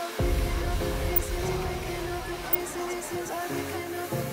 pieces, I'm picking up the pieces, picking up the